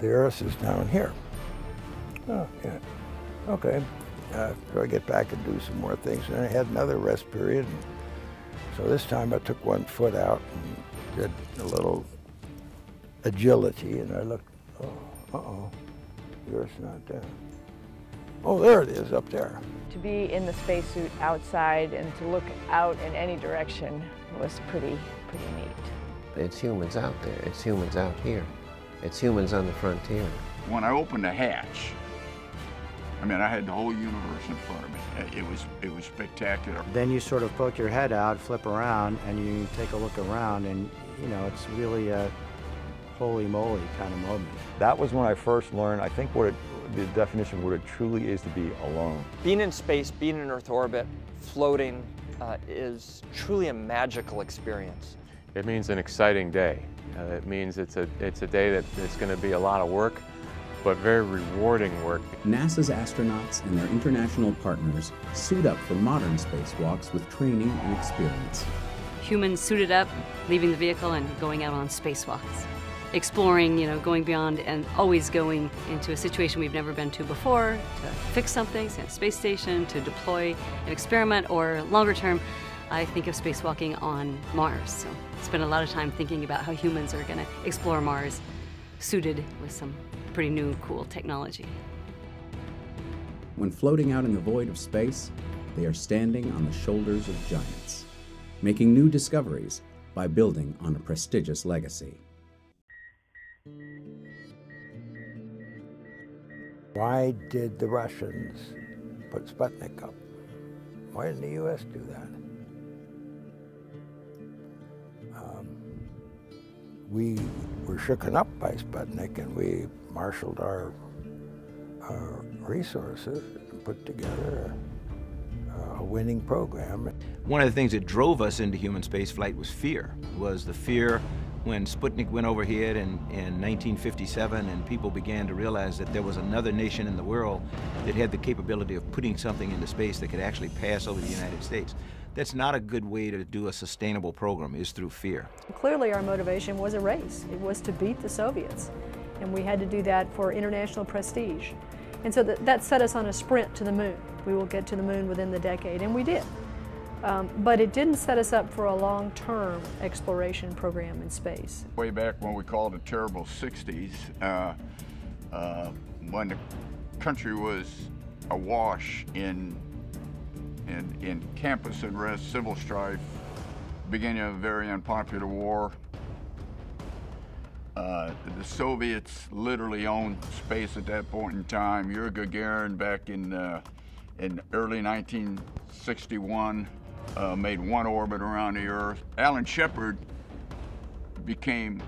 out, hey, the Earth is down here. Oh, yeah. Okay. Uh, so I get back and do some more things. And I had another rest period. And so this time I took one foot out and did a little agility. And I looked, oh, uh-oh, the Earth's not there. Oh, there it is up there. To be in the spacesuit outside and to look out in any direction was pretty, pretty neat. It's humans out there. It's humans out here. It's humans on the frontier. When I opened the hatch, I mean, I had the whole universe in front of me. It was, it was spectacular. Then you sort of poke your head out, flip around, and you take a look around, and you know, it's really a holy moly kind of moment. That was when I first learned, I think, what it, the definition of what it truly is to be alone. Being in space, being in Earth orbit, floating uh, is truly a magical experience. It means an exciting day. Uh, it means it's a, it's a day that it's going to be a lot of work, but very rewarding work. NASA's astronauts and their international partners suit up for modern spacewalks with training and experience. Humans suited up, leaving the vehicle and going out on spacewalks. Exploring, you know, going beyond and always going into a situation we've never been to before to fix something, say a space station, to deploy an experiment, or longer term, I think of spacewalking on Mars. So I spend a lot of time thinking about how humans are going to explore Mars, suited with some pretty new, cool technology. When floating out in the void of space, they are standing on the shoulders of giants, making new discoveries by building on a prestigious legacy. Why did the Russians put Sputnik up? Why didn't the U.S. do that? We were shooken up by Sputnik and we marshaled our, our resources and put together a, a winning program. One of the things that drove us into human spaceflight was fear, was the fear when Sputnik went overhead in, in 1957 and people began to realize that there was another nation in the world that had the capability of putting something into space that could actually pass over the United States. That's not a good way to do a sustainable program, is through fear. Clearly our motivation was a race. It was to beat the Soviets. And we had to do that for international prestige. And so that, that set us on a sprint to the moon. We will get to the moon within the decade, and we did. Um, but it didn't set us up for a long-term exploration program in space. Way back when we called it terrible 60s, uh, uh, when the country was awash in, in, in campus unrest, civil strife, beginning of a very unpopular war. Uh, the Soviets literally owned space at that point in time. Yuri Gagarin back in, uh, in early 1961 uh, made one orbit around the Earth. Alan Shepard became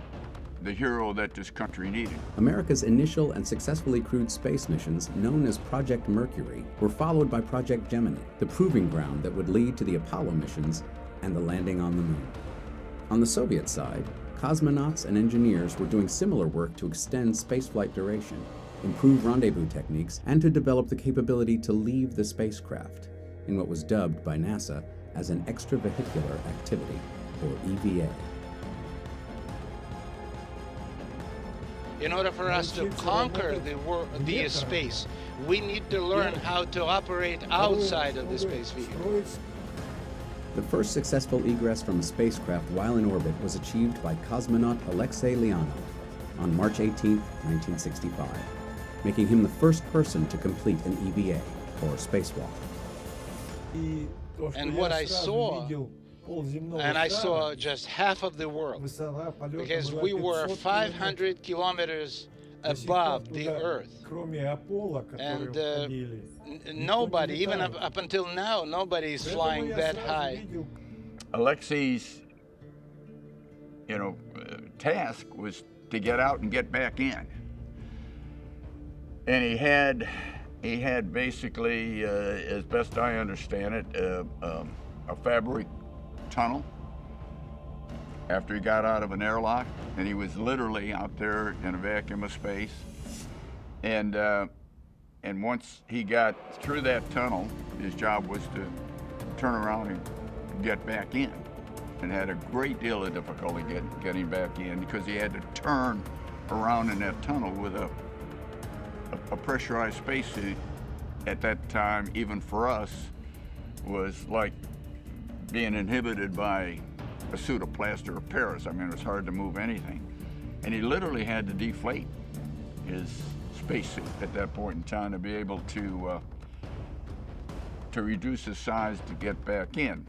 the hero that this country needed. America's initial and successfully crewed space missions, known as Project Mercury, were followed by Project Gemini, the proving ground that would lead to the Apollo missions and the landing on the moon. On the Soviet side, cosmonauts and engineers were doing similar work to extend spaceflight duration, improve rendezvous techniques, and to develop the capability to leave the spacecraft, in what was dubbed by NASA as an extravehicular activity, or EVA. In order for us to conquer the, wor- the space, we need to learn how to operate outside of the space vehicle. The first successful egress from a spacecraft while in orbit was achieved by cosmonaut Alexey Leonov on March 18, 1965, making him the first person to complete an EVA, or spacewalk. And what I saw, and I saw just half of the world, because we were 500 kilometers above the Earth. And uh, nobody, even up, up, until now, nobody is flying that high. Alexey's, you know, uh, task was to get out and get back in. And he had he had basically, uh, as best I understand it, uh, um, a fabric tunnel after he got out of an airlock, and he was literally out there in a vacuum of space. And uh, and once he got through that tunnel, his job was to turn around and get back in, and had a great deal of difficulty get, getting back in because he had to turn around in that tunnel with a, a, a pressurized spacesuit at that time, even for us, was like being inhibited by a suit of plaster of Paris. I mean, it was hard to move anything. And he literally had to deflate his spacesuit at that point in time to be able to uh, to reduce his size to get back in.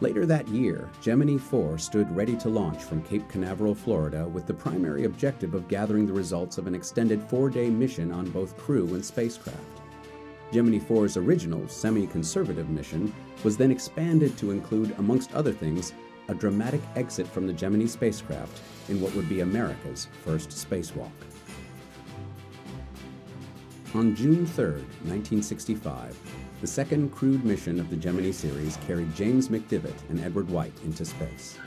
Later that year, Gemini 4 stood ready to launch from Cape Canaveral, Florida, with the primary objective of gathering the results of an extended four day mission on both crew and spacecraft. Gemini 4's original semi conservative mission was then expanded to include, amongst other things, a dramatic exit from the Gemini spacecraft in what would be America's first spacewalk. On June 3, 1965, the second crewed mission of the Gemini series carried James McDivitt and Edward White into space.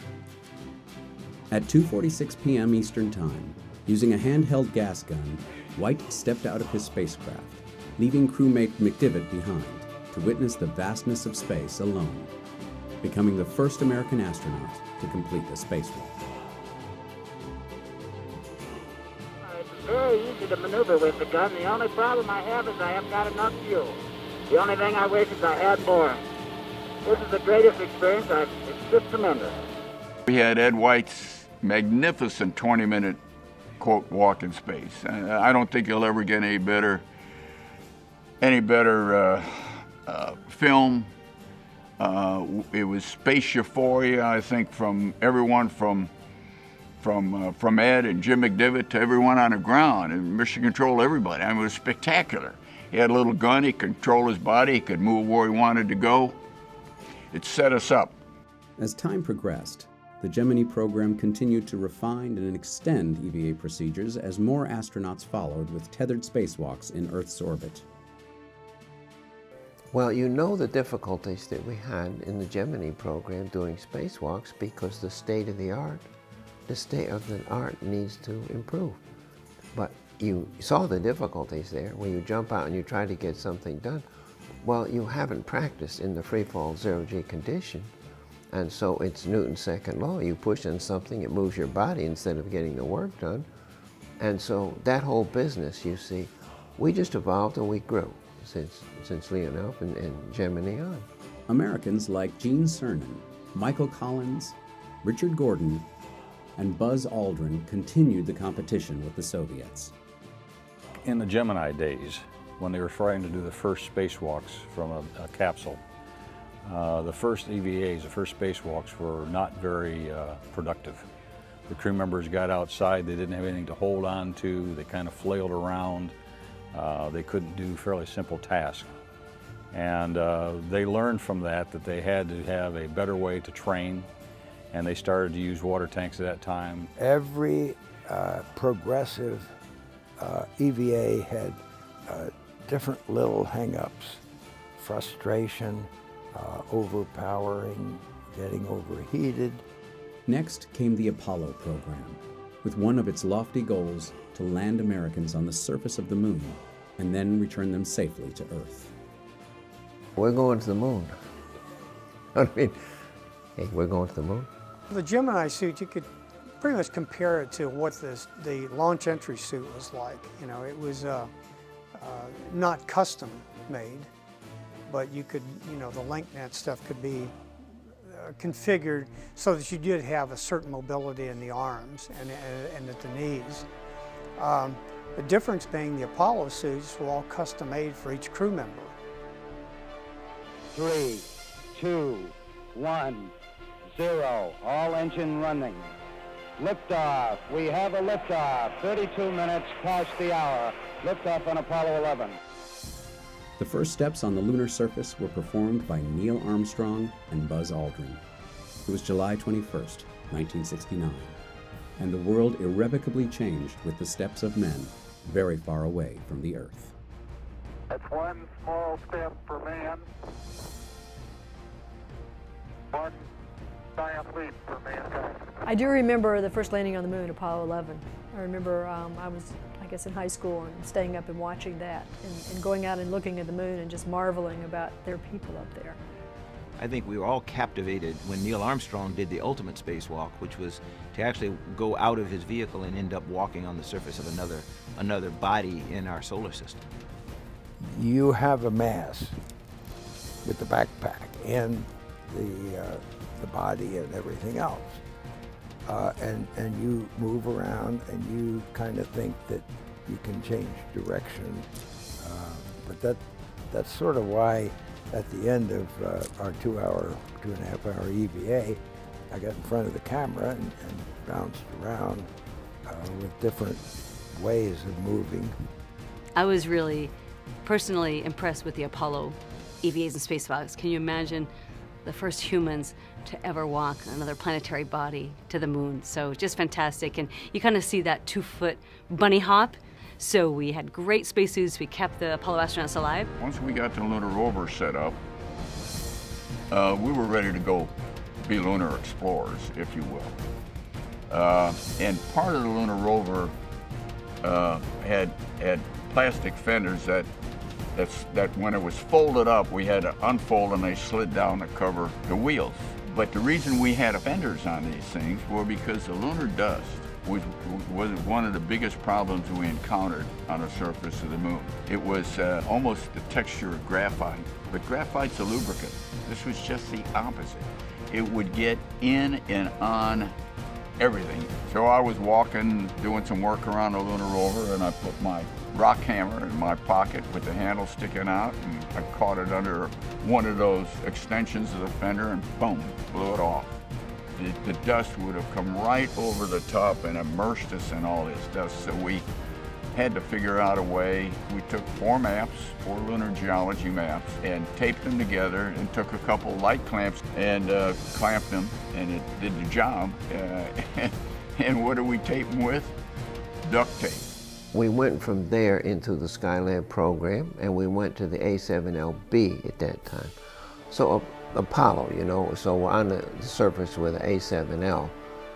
At 2:46 p.m. Eastern Time, using a handheld gas gun, White stepped out of his spacecraft, leaving crewmate McDivitt behind to witness the vastness of space alone, becoming the first American astronaut to complete a spacewalk. It's very easy to maneuver with the gun. The only problem I have is I haven't got enough fuel. The only thing I wish is I had more. This is the greatest experience. I've, it's just tremendous. We had Ed White's magnificent 20-minute quote walk in space. I don't think you'll ever get any better, any better uh, uh, film. Uh, it was space euphoria, I think, from everyone from from uh, from Ed and Jim McDivitt to everyone on the ground and mission control everybody. I mean, it was spectacular. He had a little gun, he controlled his body, he could move where he wanted to go. It set us up. As time progressed, the Gemini program continued to refine and extend EVA procedures as more astronauts followed with tethered spacewalks in Earth's orbit. Well, you know the difficulties that we had in the Gemini program doing spacewalks because the state of the art, the state of the art needs to improve. But you saw the difficulties there when you jump out and you try to get something done. Well, you haven't practiced in the free fall zero G condition. And so it's Newton's second law. You push on something, it moves your body instead of getting the work done. And so that whole business, you see, we just evolved and we grew since, since Leonov and, and Gemini on. Americans like Gene Cernan, Michael Collins, Richard Gordon, and Buzz Aldrin continued the competition with the Soviets in the Gemini days, when they were trying to do the first spacewalks from a, a capsule, uh, the first EVAs, the first spacewalks, were not very uh, productive. The crew members got outside, they didn't have anything to hold on to, they kind of flailed around, uh, they couldn't do fairly simple tasks. And uh, they learned from that that they had to have a better way to train, and they started to use water tanks at that time. Every uh, progressive uh, EVA had uh, different little hang-ups, frustration, uh, overpowering, getting overheated. Next came the Apollo program, with one of its lofty goals to land Americans on the surface of the moon and then return them safely to Earth. We're going to the moon. I mean, hey, we're going to the moon. The Gemini suit, you could pretty much compare it to what this, the launch entry suit was like. You know, it was uh, uh, not custom made, but you could, you know, the link net stuff could be uh, configured so that you did have a certain mobility in the arms and, and, and at the knees. Um, the difference being the Apollo suits were all custom made for each crew member. Three, two, one, zero, all engine running. Liftoff. We have a liftoff. 32 minutes past the hour. Liftoff on Apollo 11. The first steps on the lunar surface were performed by Neil Armstrong and Buzz Aldrin. It was July 21st, 1969, and the world irrevocably changed with the steps of men very far away from the Earth. That's one small step for man, one giant leap for mankind. I do remember the first landing on the moon, Apollo 11. I remember um, I was, I guess, in high school and staying up and watching that and, and, going out and looking at the moon and just marveling about their people up there. I think we were all captivated when Neil Armstrong did the ultimate spacewalk, which was to actually go out of his vehicle and end up walking on the surface of another, another body in our solar system. You have a mass with the backpack and the, uh, the body and everything else. Uh, and, and you move around and you kind of think that you can change direction. Uh, but that, that's sort of why at the end of uh, our two hour, two and a half hour EVA, I got in front of the camera and, and bounced around uh, with different ways of moving. I was really personally impressed with the Apollo EVAs and spacewalks. Can you imagine the first humans to ever walk another planetary body to the moon? So just fantastic. And you kind of see that two foot bunny hop. So we had great spacesuits. We kept the Apollo astronauts alive. Once we got the lunar rover set up, uh, we were ready to go be lunar explorers, if you will. Uh, and part of the lunar rover uh, had had plastic fenders that that's, that when it was folded up, we had to unfold and they slid down to cover the wheels. But the reason we had fenders on these things were because the lunar dust was, was one of the biggest problems we encountered on the surface of the moon. It was uh, almost the texture of graphite, but graphite's a lubricant. This was just the opposite. It would get in and on everything. So I was walking, doing some work around the lunar rover, and I put my rock hammer in my pocket with the handle sticking out, and I caught it under one of those extensions of the fender, and boom, blew it off. The, the dust would have come right over the top and immersed us in all this dust. So we had to figure out a way. We took four maps, four lunar geology maps, and taped them together and took a couple light clamps and uh, clamped them, and it did the job. Uh, and what do we tape them with? Duct tape. We went from there into the Skylab program, and we went to the A7LB at that time. So uh, Apollo, you know, so we're on the surface with A7L,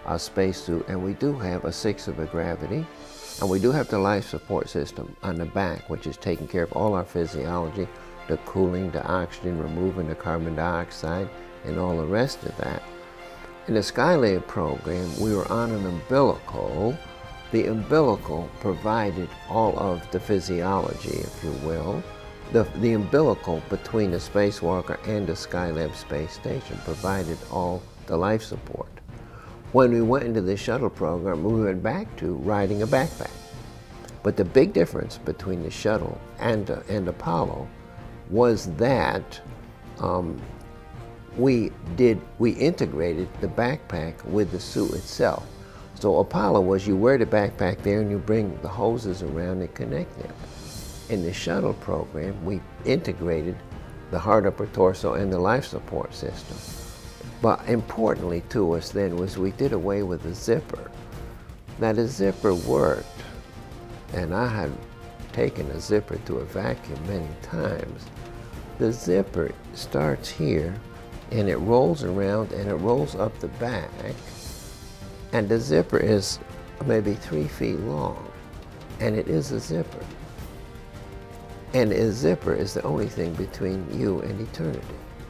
our spacesuit, and we do have a sixth of a gravity, and we do have the life support system on the back, which is taking care of all our physiology, the cooling, the oxygen, removing the carbon dioxide, and all the rest of that. In the Skylab program, we were on an umbilical, the umbilical provided all of the physiology, if you will. The, the umbilical between the spacewalker and the Skylab space station provided all the life support. When we went into the shuttle program, we went back to riding a backpack. But the big difference between the shuttle and, uh, and Apollo was that um, we did we integrated the backpack with the suit itself. So Apollo was you wear the backpack there and you bring the hoses around and connect them. In the shuttle program, we integrated the hard upper torso and the life support system. But importantly to us then was we did away with the zipper. Now the zipper worked, and I had taken a zipper to a vacuum many times. The zipper starts here and it rolls around and it rolls up the back and the zipper is maybe three feet long, and it is a zipper. And a zipper is the only thing between you and eternity.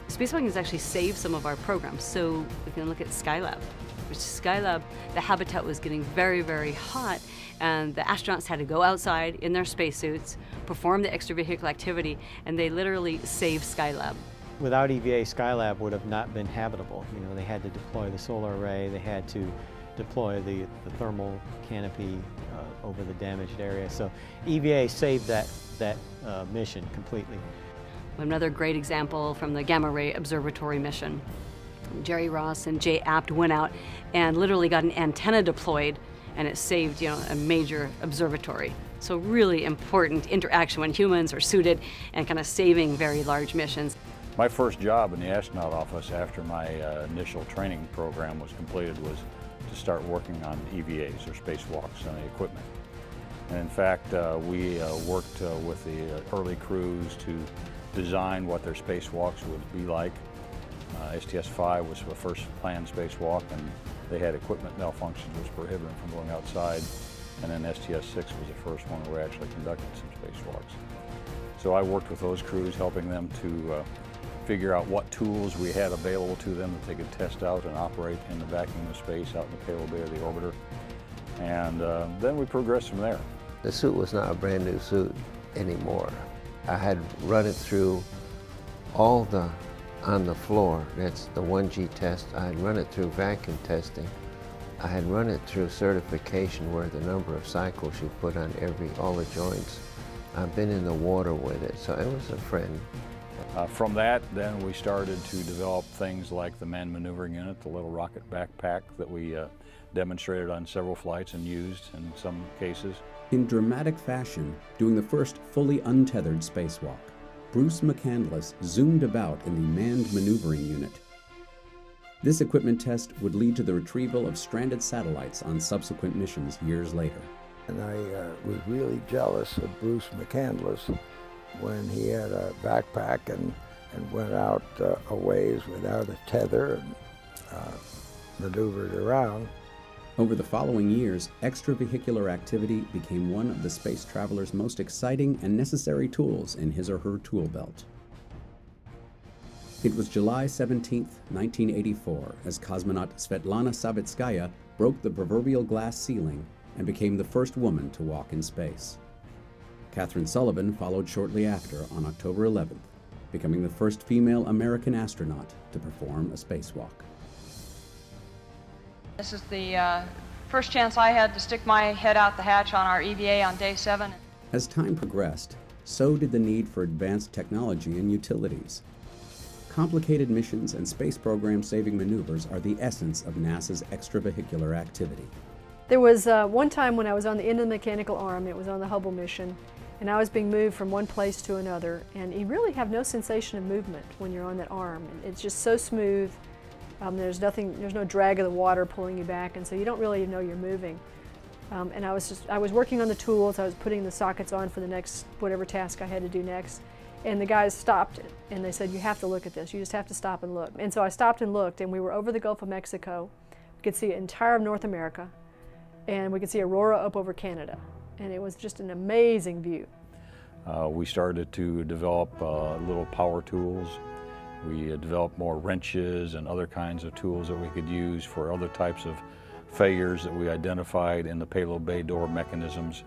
Spacewalking has actually saved some of our programs. So we can look at Skylab, which Skylab, the habitat was getting very, very hot, and the astronauts had to go outside in their spacesuits, perform the extravehicular activity, and they literally saved Skylab. Without EVA, Skylab would have not been habitable. You know, they had to deploy the solar array, they had to deploy the, the thermal canopy uh, over the damaged area. So EVA saved that, that uh, mission completely. Another great example from the Gamma Ray Observatory mission. Jerry Ross and Jay Apt went out and literally got an antenna deployed and it saved you know, a major observatory. So really important interaction when humans are suited and kind of saving very large missions. My first job in the astronaut office after my uh, initial training program was completed was to start working on EVAs or spacewalks and the equipment. And in fact, uh, we uh, worked uh, with the uh, early crews to design what their spacewalks would be like. Uh, STS-5 was the first planned spacewalk and they had equipment malfunctions which prohibited them from going outside. And then STS-6 was the first one where we actually conducted some spacewalks. So I worked with those crews helping them to uh, figure out what tools we had available to them that they could test out and operate in the vacuum of space out in the payload bay of the orbiter. And then we progressed from there. The suit was not a brand new suit anymore. I had run it through all the on the floor, that's the 1G test. I had run it through vacuum testing. I had run it through certification where the number of cycles you put on every, all the joints. I've been in the water with it, so it was a friend. Uh, from that, then we started to develop things like the manned maneuvering unit, the little rocket backpack that we uh, demonstrated on several flights and used in some cases. In dramatic fashion, doing the first fully untethered spacewalk, Bruce McCandless zoomed about in the manned maneuvering unit. This equipment test would lead to the retrieval of stranded satellites on subsequent missions years later. And I uh, was really jealous of Bruce McCandless when he had a backpack and, and went out uh, a ways without a tether and uh, maneuvered around. Over the following years, extravehicular activity became one of the space traveler's most exciting and necessary tools in his or her tool belt. It was July 17, 1984, as cosmonaut Svetlana Savitskaya broke the proverbial glass ceiling and became the first woman to walk in space. Kathryn Sullivan followed shortly after on October 11th, becoming the first female American astronaut to perform a spacewalk. This is the uh, first chance I had to stick my head out the hatch on our EVA on day seven. As time progressed, so did the need for advanced technology and utilities. Complicated missions and space program saving maneuvers are the essence of NASA's extravehicular activity. There was uh, one time when I was on the end of the mechanical arm, it was on the Hubble mission, and I was being moved from one place to another, and you really have no sensation of movement when you're on that arm. It's just so smooth. Um, there's nothing, there's no drag of the water pulling you back, and so you don't really know you're moving. Um, and I was just, I was working on the tools, I was putting the sockets on for the next, whatever task I had to do next. And the guys stopped and they said, you have to look at this, you just have to stop and look. And so I stopped and looked, and we were over the Gulf of Mexico. We could see entire North America, and we could see Aurora up over Canada. And it was just an amazing view. Uh, we started to develop uh, little power tools we developed more wrenches and other kinds of tools that we could use for other types of failures that we identified in the payload bay door mechanisms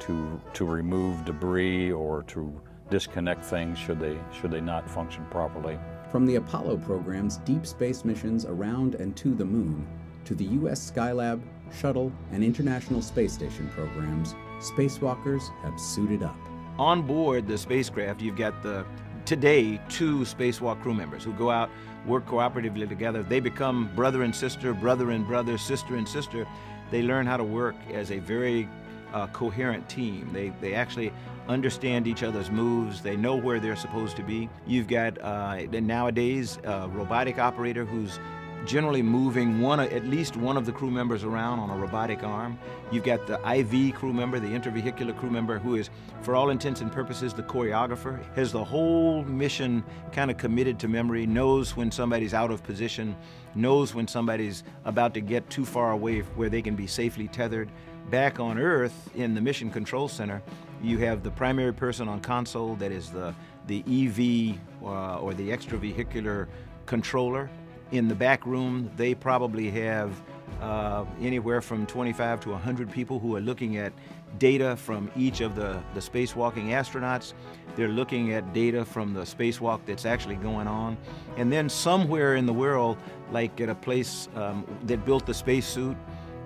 to, to remove debris or to disconnect things should they, should they not function properly. From the Apollo program's deep space missions around and to the moon, to the U.S. Skylab, Shuttle, and International Space Station programs, spacewalkers have suited up. On board the spacecraft, you've got the today two spacewalk crew members who go out, work cooperatively together. They become brother and sister, brother and brother, sister and sister. They learn how to work as a very uh, coherent team. They, they actually understand each other's moves. They know where they're supposed to be. You've got uh, nowadays a robotic operator who's generally moving one, at least one of the crew members around on a robotic arm. You've got the IV crew member, the intervehicular crew member, who is, for all intents and purposes, the choreographer, has the whole mission kind of committed to memory, knows when somebody's out of position, knows when somebody's about to get too far away where they can be safely tethered. Back on Earth, in the Mission Control Center, you have the primary person on console that is the, the EV uh, or the extravehicular controller in the back room, they probably have uh, anywhere from 25 to 100 people who are looking at data from each of the, the spacewalking astronauts. They're looking at data from the spacewalk that's actually going on. And then somewhere in the world, like at a place um, that built the spacesuit,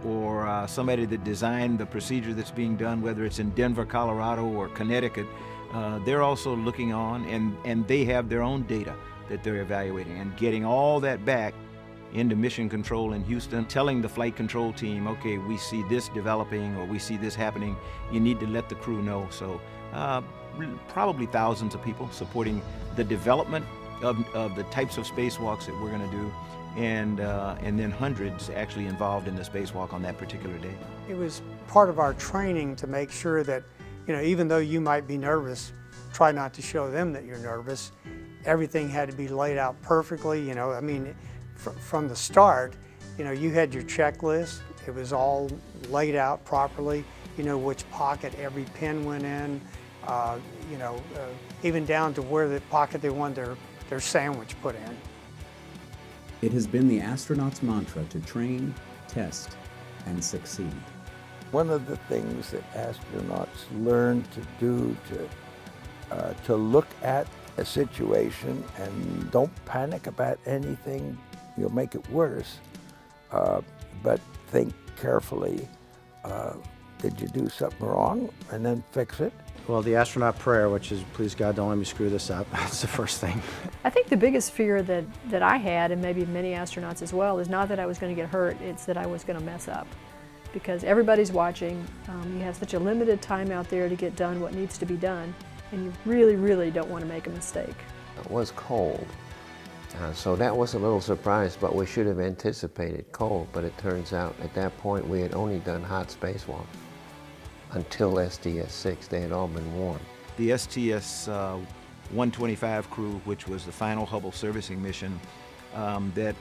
or uh, somebody that designed the procedure that's being done, whether it's in Denver, Colorado, or Connecticut, uh, they're also looking on and, and they have their own data that they're evaluating and getting all that back into mission control in Houston, telling the flight control team, okay, we see this developing or we see this happening. You need to let the crew know. So uh, probably thousands of people supporting the development of, of the types of spacewalks that we're going to do. And, uh, and then hundreds actually involved in the spacewalk on that particular day. It was part of our training to make sure that, you know, even though you might be nervous, try not to show them that you're nervous everything had to be laid out perfectly. You know, I mean, fr from the start, you know, you had your checklist. It was all laid out properly. You know which pocket every pin went in. Uh, you know, uh, even down to where the pocket they wanted their their sandwich put in. It has been the astronauts' mantra to train, test, and succeed. One of the things that astronauts learn to do to, uh, to look at a situation and don't panic about anything, you'll make it worse, uh, but think carefully, uh, did you do something wrong? And then fix it. Well, the astronaut prayer, which is, please God, don't let me screw this up, that's the first thing. I think the biggest fear that, that I had, and maybe many astronauts as well, is not that I was going to get hurt, it's that I was going to mess up. Because everybody's watching, um, you have such a limited time out there to get done what needs to be done, and you really, really don't want to make a mistake. It was cold. Uh, so that was a little surprise, but we should have anticipated cold. But it turns out at that point we had only done hot spacewalks until STS-6. They had all been warm. The STS uh, 125 crew, which was the final Hubble servicing mission, um, that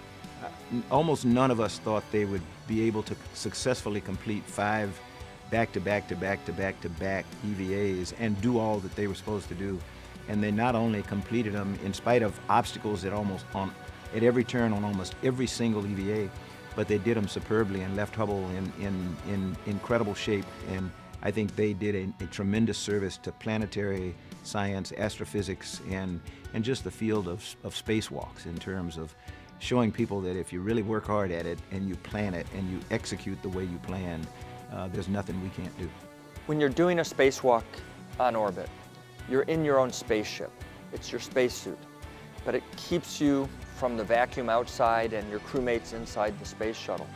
uh, almost none of us thought they would be able to successfully complete five back-to-back to back-to-back to back EVAs and do all that they were supposed to do. And they not only completed them in spite of obstacles at almost on at every turn on almost every single EVA, but they did them superbly and left Hubble in, in, in incredible shape. And I think they did a, a, tremendous service to planetary science, astrophysics, and, and just the field of, of spacewalks in terms of showing people that if you really work hard at it and you plan it and you execute the way you planned, uh, there's nothing we can't do. When you're doing a spacewalk on orbit, you're in your own spaceship. It's your spacesuit, but it keeps you from the vacuum outside and your crewmates inside the space shuttle.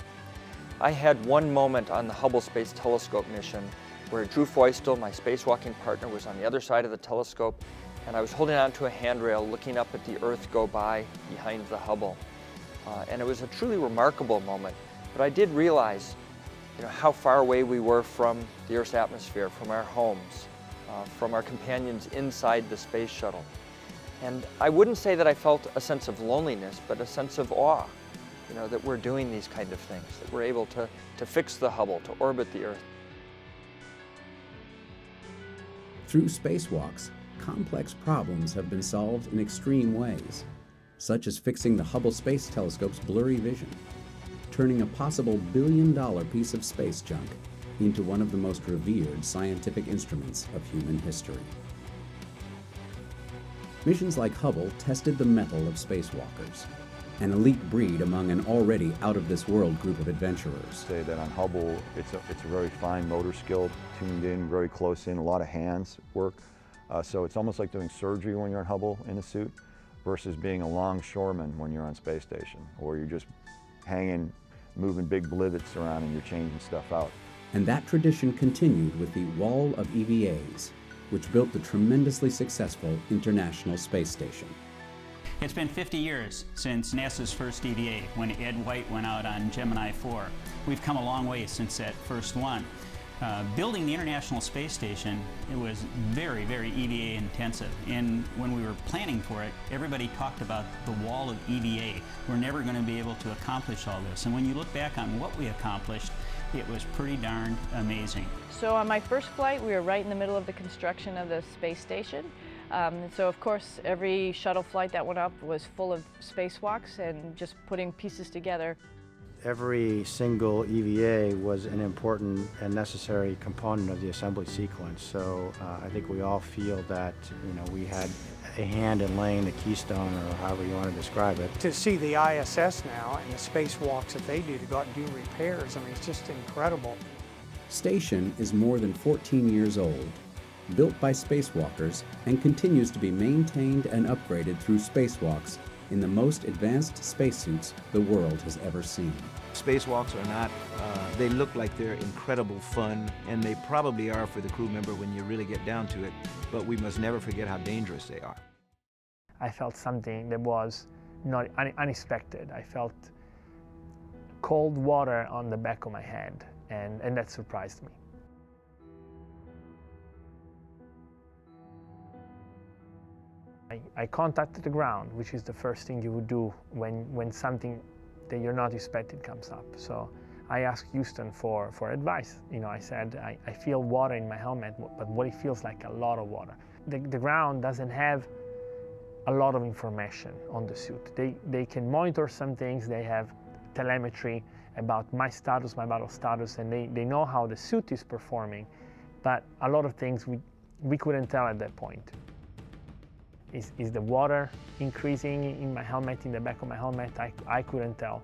I had one moment on the Hubble Space Telescope mission where Drew Feustel, my spacewalking partner, was on the other side of the telescope, and I was holding onto a handrail looking up at the Earth go by behind the Hubble. Uh, and it was a truly remarkable moment. But I did realize you know, how far away we were from the Earth's atmosphere, from our homes, uh, from our companions inside the space shuttle. And I wouldn't say that I felt a sense of loneliness, but a sense of awe, you know, that we're doing these kind of things, that we're able to, to fix the Hubble, to orbit the Earth. Through spacewalks, complex problems have been solved in extreme ways, such as fixing the Hubble Space Telescope's blurry vision, turning a possible billion dollar piece of space junk into one of the most revered scientific instruments of human history. Missions like Hubble tested the mettle of spacewalkers, an elite breed among an already out-of-this-world group of adventurers. Say that on Hubble, it's a, it's a very fine motor skill, tuned in, very close in, a lot of hands work. Uh, so it's almost like doing surgery when you're on Hubble in a suit versus being a longshoreman when you're on space station, or you're just hanging, moving big blivets around and you're changing stuff out. And that tradition continued with the Wall of EVAs, which built the tremendously successful International Space Station. It's been 50 years since NASA's first EVA, when Ed White went out on Gemini 4. We've come a long way since that first one. Uh, building the International Space Station, it was very, very EVA intensive. And when we were planning for it, everybody talked about the wall of EVA. We're never going to be able to accomplish all this. And when you look back on what we accomplished, it was pretty darn amazing. So on my first flight, we were right in the middle of the construction of the space station. Um, so of course, every shuttle flight that went up was full of spacewalks and just putting pieces together. Every single EVA was an important and necessary component of the assembly sequence. So uh, I think we all feel that you know we had a hand in laying the keystone, or however you want to describe it. To see the ISS now and the spacewalks that they do to go out and do repairs, I mean, it's just incredible. Station is more than 14 years old, built by spacewalkers, and continues to be maintained and upgraded through spacewalks in the most advanced spacesuits the world has ever seen. Spacewalks are not, uh, they look like they're incredible fun, and they probably are for the crew member when you really get down to it, but we must never forget how dangerous they are. I felt something that was not un unexpected. I felt cold water on the back of my head, and, and that surprised me. I, I contacted the ground, which is the first thing you would do when, when something that you're not expecting comes up. So I asked Houston for, for advice. You know, I said, I, I feel water in my helmet, but what it feels like a lot of water. The, the ground doesn't have a lot of information on the suit. They, they can monitor some things, they have telemetry about my status, my vital status, and they, they know how the suit is performing, but a lot of things we, we couldn't tell at that point. Is, is the water increasing in my helmet, in the back of my helmet? I, I couldn't tell.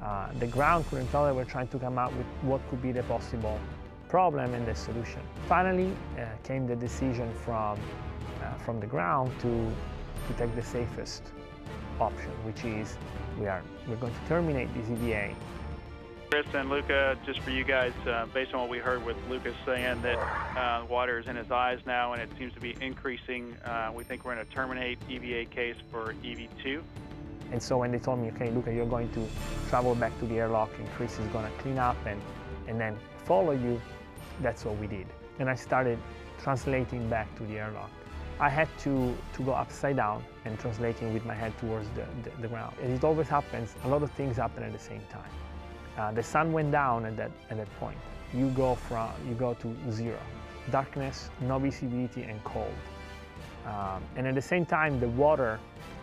Uh, the ground couldn't tell. They were trying to come up with what could be the possible problem and the solution. Finally uh, came the decision from, uh, from the ground to, to take the safest option, which is we are, we're going to terminate this EVA. Chris and Luca, just for you guys, uh, based on what we heard with Lucas saying that uh, water is in his eyes now and it seems to be increasing, uh, we think we're going to terminate EVA case for EV2. And so when they told me, okay, Luca, you're going to travel back to the airlock and Chris is going to clean up and, and then follow you, that's what we did. And I started translating back to the airlock. I had to, to go upside down and translating with my head towards the, the, the ground. As it always happens, a lot of things happen at the same time. Uh, the sun went down at that, at that point. You go, from, you go to zero. Darkness, no visibility, and cold. Um, and at the same time, the water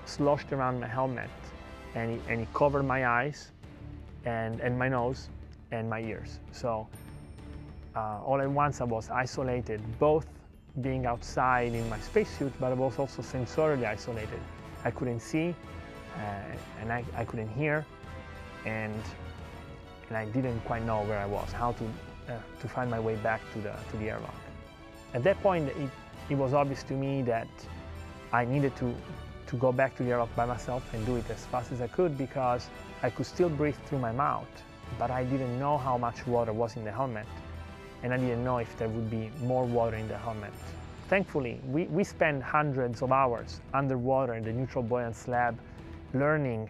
sloshed around my helmet and it, and it covered my eyes and, and my nose and my ears. So uh, all at once I was isolated, both being outside in my spacesuit, but I was also sensorily isolated. I couldn't see uh, and I, I couldn't hear and and I didn't quite know where I was, how to, uh, to find my way back to the, to the airlock. At that point, it, it was obvious to me that I needed to, to go back to the airlock by myself and do it as fast as I could because I could still breathe through my mouth, but I didn't know how much water was in the helmet, and I didn't know if there would be more water in the helmet. Thankfully, we, we spent hundreds of hours underwater in the neutral buoyancy lab learning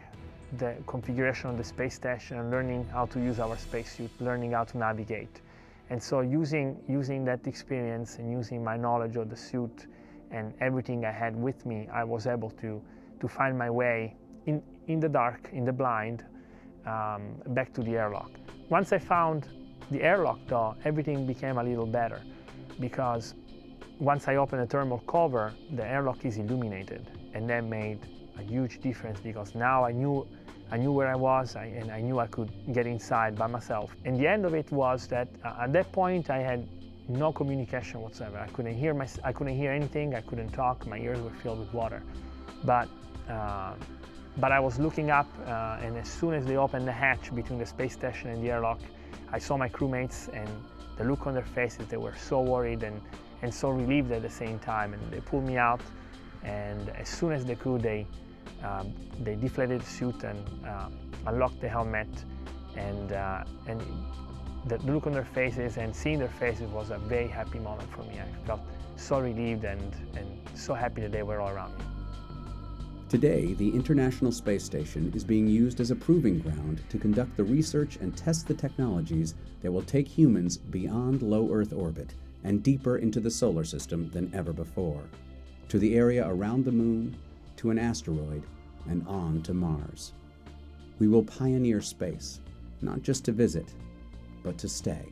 the configuration of the space station and learning how to use our spacesuit, learning how to navigate. And so using, using that experience and using my knowledge of the suit and everything I had with me, I was able to, to find my way in, in the dark, in the blind, um, back to the airlock. Once I found the airlock though, everything became a little better because once I opened the thermal cover, the airlock is illuminated and that made a huge difference because now I knew I knew where I was I, and I knew I could get inside by myself. And the end of it was that uh, at that point I had no communication whatsoever. I couldn't hear my, I couldn't hear anything. I couldn't talk. My ears were filled with water. But uh, but I was looking up, uh, and as soon as they opened the hatch between the space station and the airlock, I saw my crewmates and the look on their faces. They were so worried and and so relieved at the same time. And they pulled me out, and as soon as they could, they um, they deflated the suit and uh, unlocked the helmet, and uh, and the look on their faces and seeing their faces was a very happy moment for me. I felt so relieved and, and so happy that they were all around me. Today, the International Space Station is being used as a proving ground to conduct the research and test the technologies that will take humans beyond low Earth orbit and deeper into the solar system than ever before, to the area around the moon, to an asteroid, and on to Mars. We will pioneer space, not just to visit, but to stay.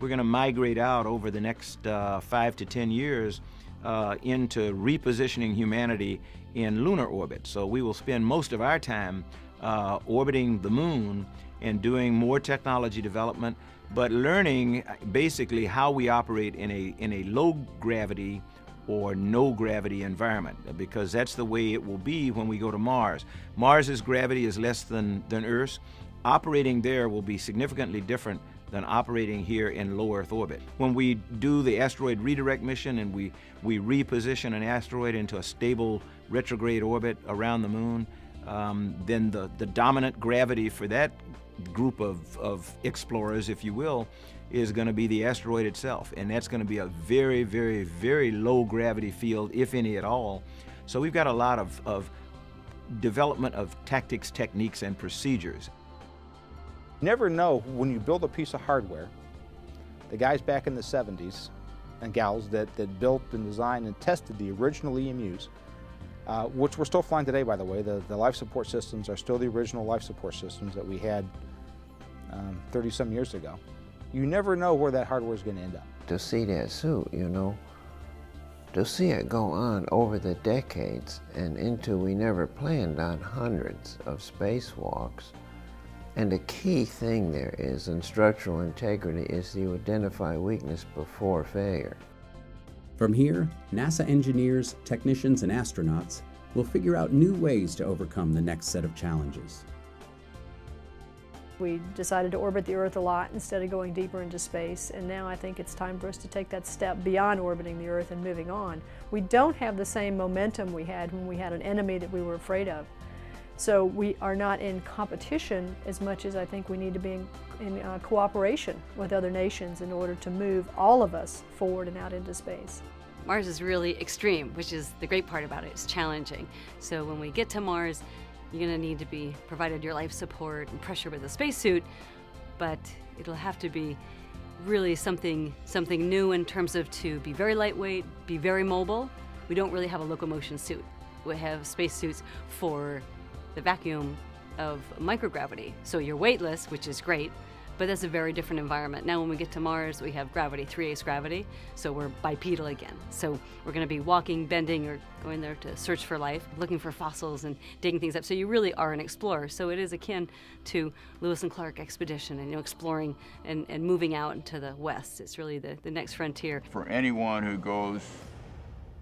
We're going to migrate out over the next uh, five to ten years uh, into repositioning humanity in lunar orbit. So we will spend most of our time uh, orbiting the moon and doing more technology development, but learning basically how we operate in a, in a low gravity or no gravity environment because that's the way it will be when we go to Mars. Mars's gravity is less than, than Earth's. Operating there will be significantly different than operating here in low Earth orbit. When we do the asteroid redirect mission and we, we reposition an asteroid into a stable retrograde orbit around the moon, um, then the, the dominant gravity for that group of, of explorers, if you will, is going to be the asteroid itself. And that's going to be a very, very, very low gravity field, if any at all. So we've got a lot of, of development of tactics, techniques, and procedures. Never know when you build a piece of hardware, the guys back in the 70s and gals that, that built and designed and tested the original EMUs, uh, which we're still flying today, by the way. The, the life support systems are still the original life support systems that we had 30 um, some years ago. You never know where that hardware is going to end up. To see that suit, you know, to see it go on over the decades and into we never planned on hundreds of spacewalks. And the key thing there is in structural integrity is you identify weakness before failure. From here, NASA engineers, technicians, and astronauts will figure out new ways to overcome the next set of challenges. We decided to orbit the Earth a lot instead of going deeper into space, and now I think it's time for us to take that step beyond orbiting the Earth and moving on. We don't have the same momentum we had when we had an enemy that we were afraid of. So we are not in competition as much as I think we need to be in, in uh, cooperation with other nations in order to move all of us forward and out into space. Mars is really extreme, which is the great part about it. It's challenging. So when we get to Mars, you're going to need to be provided your life support and pressure with a spacesuit, but it'll have to be really something something new in terms of to be very lightweight, be very mobile. We don't really have a locomotion suit. We have spacesuits for the vacuum of microgravity. So you're weightless, which is great, but that's a very different environment. Now, when we get to Mars, we have gravity, 3 ace gravity, so we're bipedal again. So we're going to be walking, bending, or going there to search for life, looking for fossils and digging things up. So you really are an explorer. So it is akin to Lewis and Clark expedition and you know, exploring and, and moving out into the west. It's really the, the next frontier. For anyone who goes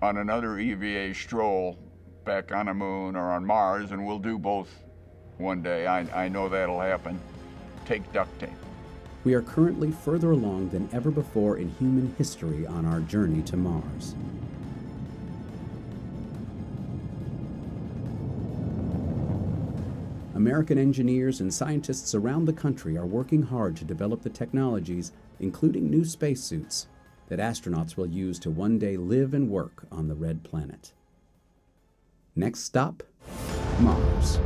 on another EVA stroll back on the moon or on Mars, and we'll do both one day, I, I know that'll happen, take duct tape. We are currently further along than ever before in human history on our journey to Mars. American engineers and scientists around the country are working hard to develop the technologies, including new spacesuits, that astronauts will use to one day live and work on the Red Planet. Next stop Mars.